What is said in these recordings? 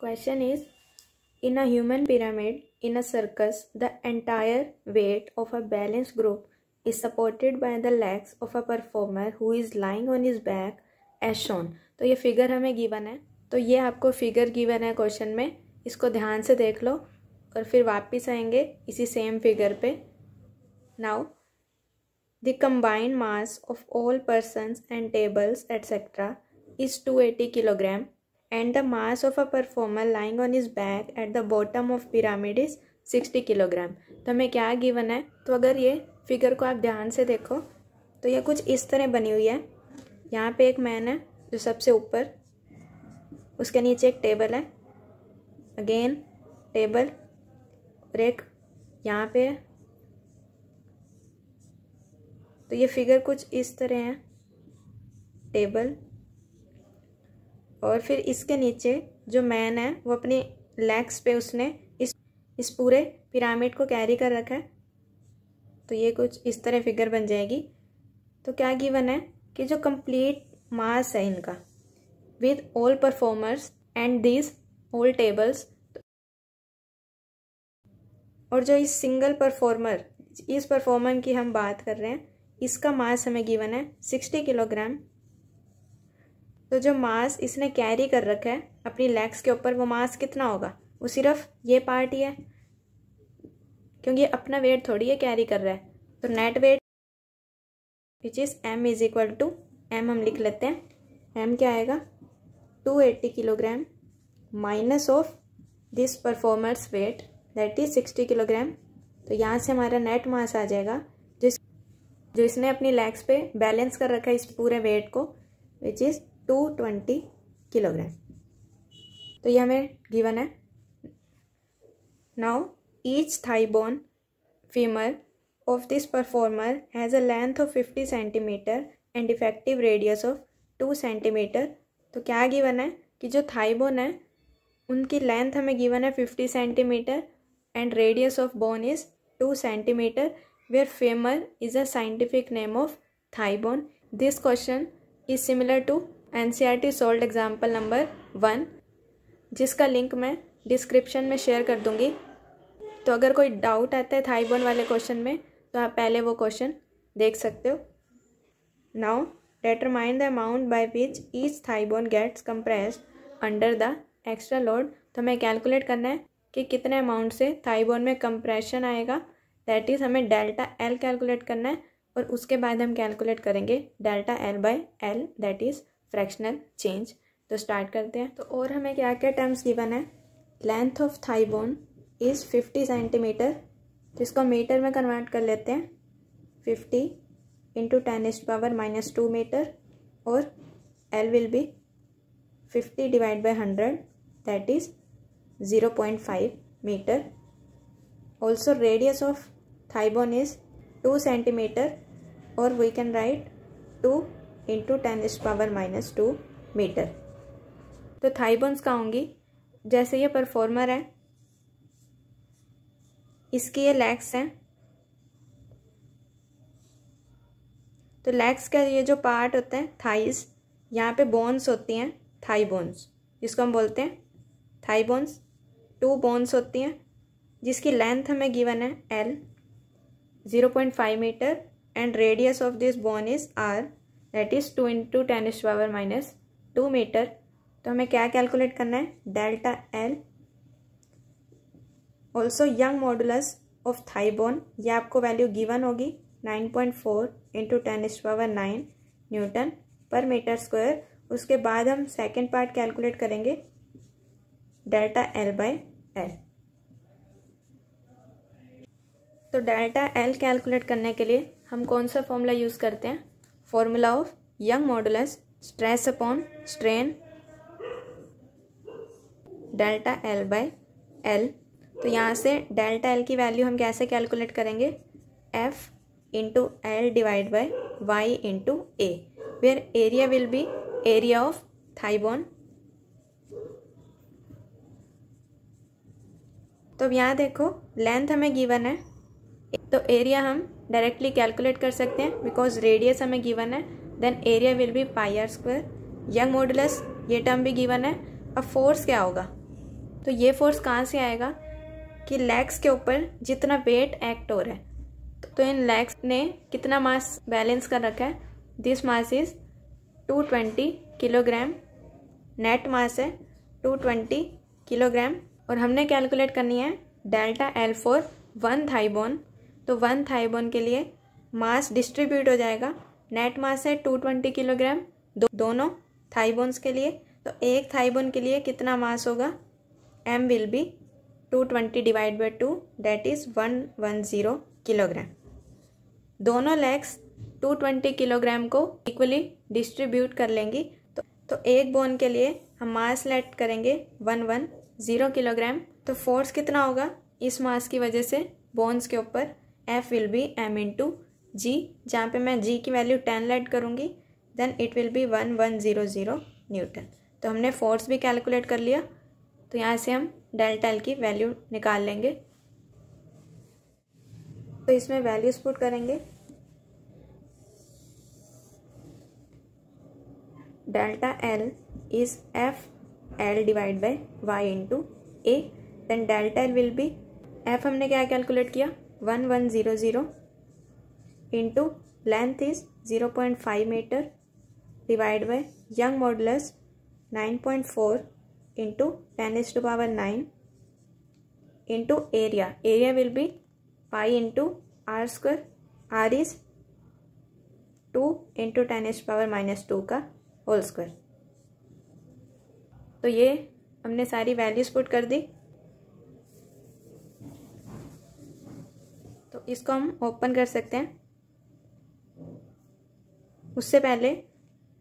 Question is In a human pyramid in a circus, the entire weight of a balanced group is supported by the legs of a performer who is lying on his back as shown. तो ये figure हमें given है तो ये आपको figure given है question में इसको ध्यान से देख लो और फिर वापस आएँगे इसी सेम फिगर पे now the combined mass of all persons and tables etcetera is 280 kilogram and the mass of a performer lying on his back at the bottom of pyramid is 60 kilogram तो हमें क्या given है? तो अगर ये figure को आप ध्यान से देखो तो ये कुछ इस तरह बनी हुई है। यहाँ पे एक मैन है जो सबसे ऊपर, उसके नीचे एक टेबल है। अगेन टेबल और एक यहाँ पे है। तो ये फिगर कुछ इस तरह है। टेबल और फिर इसके नीचे जो मैन है, वो अपनी लेग्स पे उसने इस इस पूरे पिरामिड को कैरी कर रखा है। तो ये कुछ इस तरह फिगर बन जाएगी। तो क्या गिवन है कि जो कंप्लीट मास है इनका with all performers and these all tables और जो इस सिंगल परफॉर्मर इस परफॉर्मर की हम बात कर रहे हैं, इसका मास हमें गिवन है सिक्सटी किलोग्राम तो जो मास इसने कैरी कर रखा है, अपनी लेग्स के ऊपर, वो मास कितना होगा? वो सिर्फ़ ये पार्ट ही है। क्योंकि अपना वेट थोड़ी है कैरी कर रहा है। तो net weight which is M is equal to M हम लिख लेते हैं। एम क्या आएगा? Two eighty kilogram minus of this performers weight that is sixty kilogram तो यहाँ से हमारा नेट मास आ जाएगा, जिस, जो इसने अपनी लेग्स पे बैलेंस कर रखा है इस पूरे वेट को which is two twenty kilogram. तो ये हमें गिवन है। Now each thigh bone femur of this performer has a length of fifty centimetre and effective radius of two centimetre तो क्या गिवन है? कि जो थाई बोन है, उनकी लेंथ हमें गिवन है fifty centimetre and radius of bone is two centimetre where femur is a scientific name of thigh bone this question is similar to N C R T solved example number one जिसका link मैं description में share कर दूँगी। तो अगर कोई doubt आता है थाईबोन वाले क्वेश्चन में तो आप पहले वो क्वेश्चन देख सकते हो। Now determine the amount by which each thighbone gets compressed under the extra load तो हमें कैलकुलेट करना है कि कितने अमाउंट से थाईबोन में कंप्रेशन आएगा। दैट इज़ हमें डेल्टा एल कैलकुलेट करना है और उसके बाद हम कैलकुलेट करेंगे delta L by L that is fractional change तो स्टार्ट करते हैं। तो और हमें क्या क्या टर्म्स गिवन है? Length of thigh bone is fifty centimetre इसको मीटर में कन्वर्ट कर लेते हैं। Fifty into ten is power minus two metre और L will be fifty divide by hundred that is zero point five metre also radius of thighbone is two centimetre और we can write two into ten is power minus two metre तो thighbones का होंगी? जैसे ये performer है, इसकी ये legs हैं। तो लेग्स का ये जो पार्ट होता है थाइस यहाँ पे बोन्स होती हैं थाई बोन्स जिसको हम बोलते हैं थाई बोन्स टू बोन्स होती हैं, जिसकी लेंथ हमें गिवन है L zero point five metre and radius of this bone is R that is two into ten is power minus two metre तो हमें क्या कैलकुलेट करना है? Delta L also Young modulus of thighbone ये आपको value given होगी। Nine point four into ten is power nine newton per metre square उसके बाद हम सेकेंड पार्ट कैलकुलेट करेंगे। डेल्टा एल बाय एल तो डेल्टा एल कैलकुलेट करने के लिए हम कौन सा फॉर्मूला यूज़ करते हैं? Formula of young modulus stress upon strain delta L by L तो यहाँ से डेल्टा एल की वैल्यू हम कैसे कैलकुलेट करेंगे? F into L divide by Y into A where area will be area of thighbone तो अब यहाँ देखो लेंथ हमें गिवन है। तो एरिया हम डायरेक्टली कैलकुलेट कर सकते हैं बिकॉज़ रेडियस हमें गिवन है then area will be pi R square Young modulus ये टर्म भी गिवन है, अब फोर्स क्या होगा? तो ये फोर्स कहाँ से आएगा? कि लेग्स के ऊपर जितना वेट एक्ट हो रहा है। तो इन लेग्स ने कितना मास बैलेंस कर रखा है? This mass is two twenty kilogram net mass है टू ट्वेंटी किलोग्राम और हमने कैलकुलेट करनी है delta L for one thighbone तो वन थाईबोन के लिए मास डिस्ट्रीब्यूट हो जाएगा। नेट मास है टू ट्वेंटी किलोग्राम दो, दोनों थाईबोन्स के लिए। तो एक थाईबोन के लिए कितना मास होगा? M will be two twenty divide by two that is one one zero kilogram दोनों लेग्स टू ट्वेंटी किलोग्राम को इक्वली डिस्ट्रीब्यूट कर लेंगी। तो तो एक बोन के लिए हम मास लेट करेंगे वन वन ज़ीरो किलोग्राम तो फोर्स कितना होगा? इस मास की वजह से बोन्स के ऊपर F will be M into G जहाँ पे मैं जी की वैल्यू टेन लेट करूँगी then it will be one one zero zero newton तो हमने फोर्स भी कैलकुलेट कर लिया तो यहाँ से हम डेल्टा एल की वैल्यू निकाल लेंगे। तो इसमें वैल्यूज़ पुट करेंगे। Delta L is F L divide by Y into A then delta L will be F हमने क्या कैलकुलेट किया? One one zero zero into length is zero point five metre divide by Young modulus nine point four into ten is to power nine into area area will be pi into R square R is two into ten is power minus two का whole square तो ये हमने सारी values put कर दी। इसको हम open कर सकते हैं। उससे पहले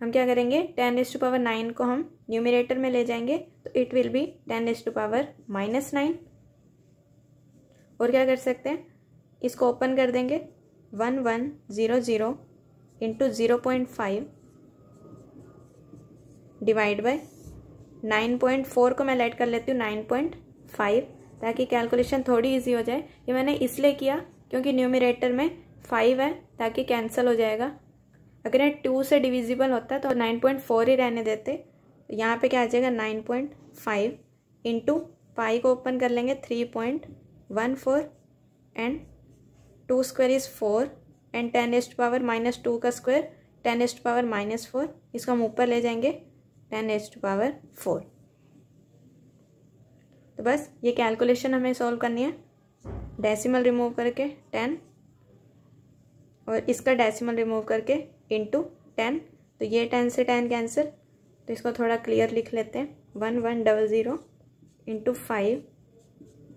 हम क्या करेंगे? Ten S to power nine को हम न्यूमिनेटर में ले जाएँगे तो it will be ten's to power minus nine और क्या कर सकते हैं? इसको ओपन कर देंगे। One one zero zero into zero point five divide by nine point four को मैं लेट कर लेती हूँ नाइन पॉइंट फाइव ताकि कैलकुलेशन थोड़ी इजी हो जाए। ये मैंने इसलिए किया क्योंकि न्यूमिनेटर में फाइव है, ताकि कैंसिल हो जाएगा। अगर ये टू से डिविजिबल होता है तो नाइन पॉइंट फोर ही रहने देते। तो यहाँ पे क्या आ जाएगा? Nine point five into pi को ओपन कर लेंगे three point one four and two square is four and ten is power minus two का square ten is power minus four इसको हम ऊपर ले जाएँगे टेन एस्ट पावर फोर तो बस, ये कैलकुलेशन हमें सॉल्व करनी है। डेसिमल रिमूव करके टेन और इसका डेसिमल रिमूव करके इंटू टेन तो ये टेन से टेन कैंसिल तो इसको थोड़ा क्लियर लिख लेते हैं। One one, double, zero into five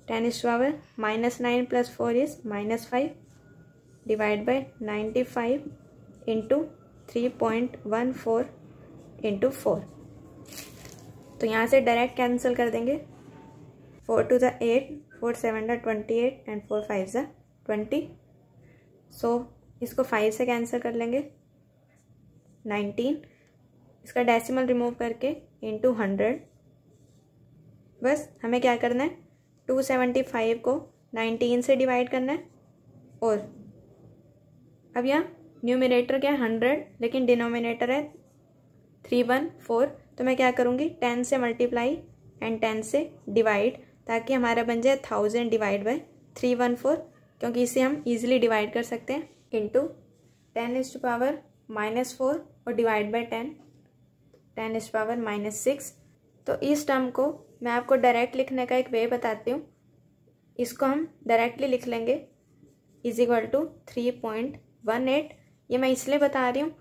ten is power minus nine plus four is minus five divide by ninety five into three point one four into four तो यहाँ से डायरेक्ट कैंसिल कर देंगे। Four two the eight four seven the twenty eight and four five ज़ा twenty. So इसको five से cancel कर लेंगे। नाइनटीन इसका डेसिमल रिमूव करके इंटू हंड्रेड बस, हमें क्या करना है? टू सेवेंटी फाइव को नाइनटीन से डिवाइड करना है। और अब यहाँ न्यूमिनेटर क्या है? हंड्रेड लेकिन डिनोमिनेटर है थ्री वन फोर तो मैं क्या करूँगी? टेन से मल्टीप्लाई एंड टेन से डिवाइड ताकि हमारा बन जाए thousand divide by three one four क्योंकि इसे हम इजीली डिवाइड कर सकते हैं into ten is to power minus four और divide by ten ten is power minus six तो इस टर्म को मैं आपको डायरेक्ट लिखने का एक वे बताती हूँ। इसको हम डायरेक्टली लिख लेंगे is equal to three point one eight ये मैं इसलिए बता रही हूँ,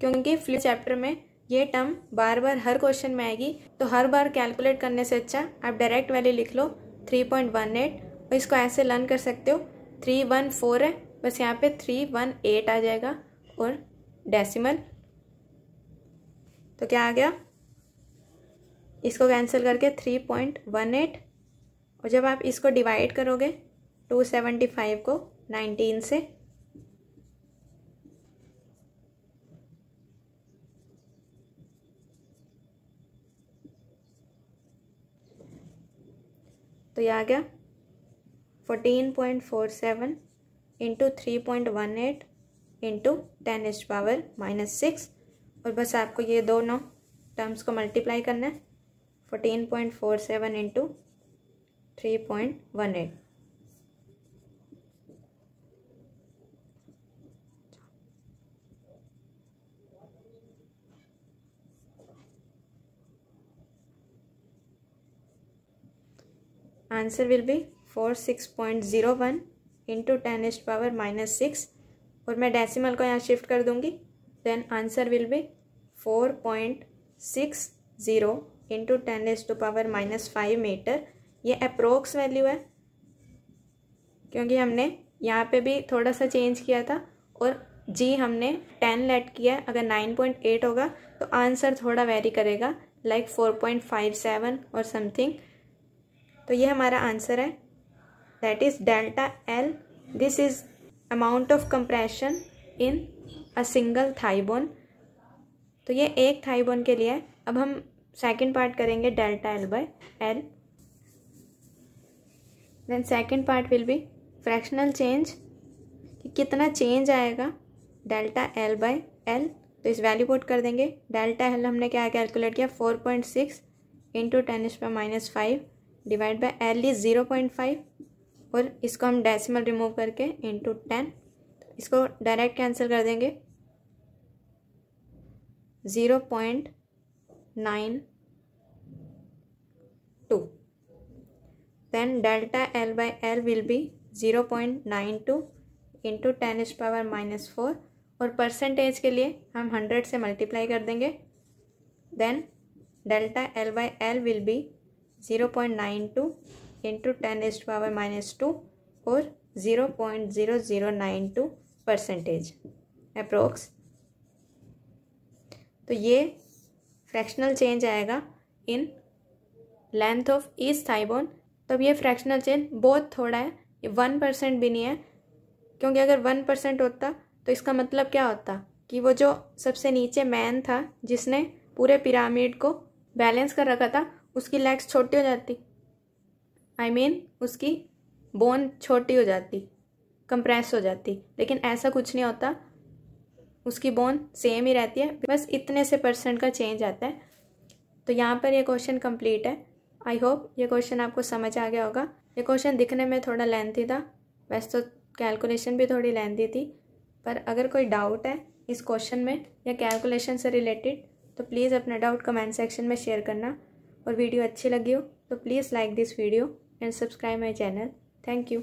क्योंकि फ्लिप चैप्टर में ये टर्म बार बार हर क्वेश्चन में आएगी। तो हर बार कैलकुलेट करने से अच्छा आप डायरेक्ट वैल्यू लिख लो थ्री पॉइंट वन एट और इसको ऐसे लर्न कर सकते हो। थ्री वन फोर है, बस यहाँ पे थ्री वन एट आ जाएगा, और डेसिमल तो क्या आ गया? इसको कैंसिल करके थ्री पॉइंट वन एट और जब आप इसको डिवाइड करोगे टू सेवेंटी फाइव को नाइनटीन से तो ये आ गया। Fourteen point four seven into three point one eight into ten H power minus six और बस आपको ये दोनों टर्म्स को मल्टीप्लाई करना है। Fourteen point four seven into three point one eight answer will be four six point zero one into ten एस्ट power minus six और मैं डेसिमल को यहाँ शिफ्ट कर दूँगी। Then answer will be four point six zero into ten S to power minus five metre ये approx value है। क्योंकि हमने यहाँ पे भी थोड़ा सा चेंज किया था। और जी हमने टेन लेट किया है। अगर नाइन पॉइंट एट होगा तो आंसर थोड़ा वेरी करेगा। Like four point five seven और समथिंग तो ये हमारा आंसर है। That is delta L this is amount of compression in a single thighbone तो ये एक थाईबोन के लिए है। अब हम सेकेंड पार्ट करेंगे delta L by L then second part will be fractional change कि कितना चेंज आएगा? डेल्टा एल बाय एल तो इस वैल्यू पुट कर देंगे। डेल्टा एल हमने क्या कैलकुलेट किया? Four point six into ten इस पर minus five divide by L is zero point five और इसको हम डेसिमल रिमूव करके इंटू टेन इसको डायरेक्ट कैंसिल कर देंगे। Zero point nine two then delta L by L will be zero point nine two into ten is power minus four और percentage के लिए हम हंड्रेड से मल्टीप्लाई कर देंगे। Then delta L by L will be zero point nine two into ten is power minus two और zero point zero zero nine two percentage approx तो ये फ्रैक्शनल चेंज आएगा in length of each thighbone तो अब ये fractional change बहुत थोड़ा है, ये वन परसेंट भी नहीं है, क्योंकि अगर वन परसेंट होता तो इसका मतलब क्या होता? कि वो जो सबसे नीचे मैन था, जिसने पूरे पिरामिड को बैलेंस कर रखा था उसकी लेग्स छोटी हो जाती। आई I मीन mean, उसकी बोन छोटी हो जाती कंप्रेस हो जाती। लेकिन ऐसा कुछ नहीं होता। उसकी बोन सेम ही रहती है। बस इतने से परसेंट का चेंज आता है। तो यहाँ पर ये क्वेश्चन कंप्लीट है। आई होप ये क्वेश्चन आपको समझ आ गया होगा। ये क्वेश्चन दिखने में थोड़ा लेंथी था। वैसे तो कैलकुलेशन भी थोड़ी लेंथी थी। पर अगर कोई डाउट है इस क्वेश्चन में या कैलकुलेशन से रिलेटेड तो प्लीज़ अपना डाउट कमेंट सेक्शन में शेयर करना। और वीडियो अच्छी लगी हो तो please like this video and subscribe my channel thank you